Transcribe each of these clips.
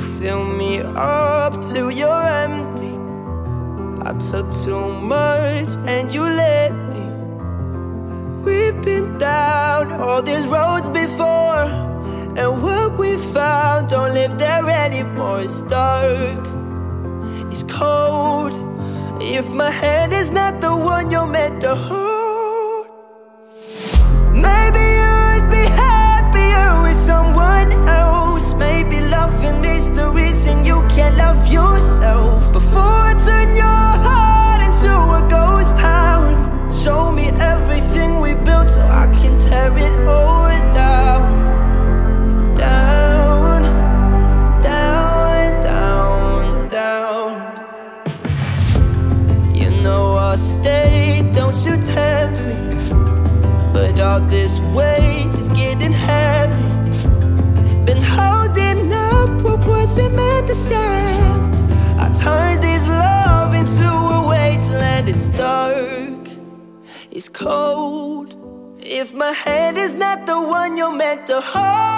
fill me up till you're empty. I took too much and you let me. We've been down all these roads before, and what we found don't live there anymore. It's dark, it's cold. If my hand is not the one this weight is getting heavy. Been holding up what wasn't meant to stand. I turned this love into a wasteland. It's dark, it's cold. If my hand is not the one you're meant to hold,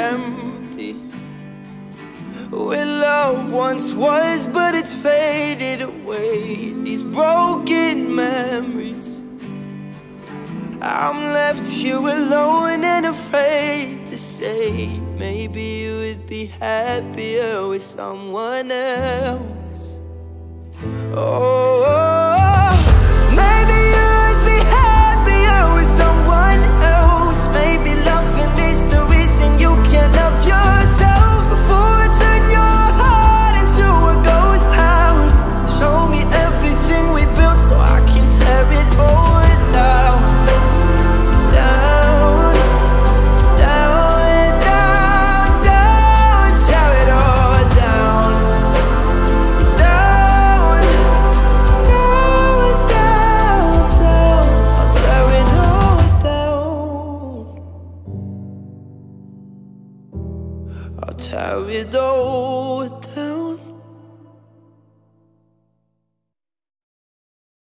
empty. Where love once was, but it's faded away. These broken memories. I'm left here alone and afraid to say. Maybe you would be happier with someone else. Oh, All down.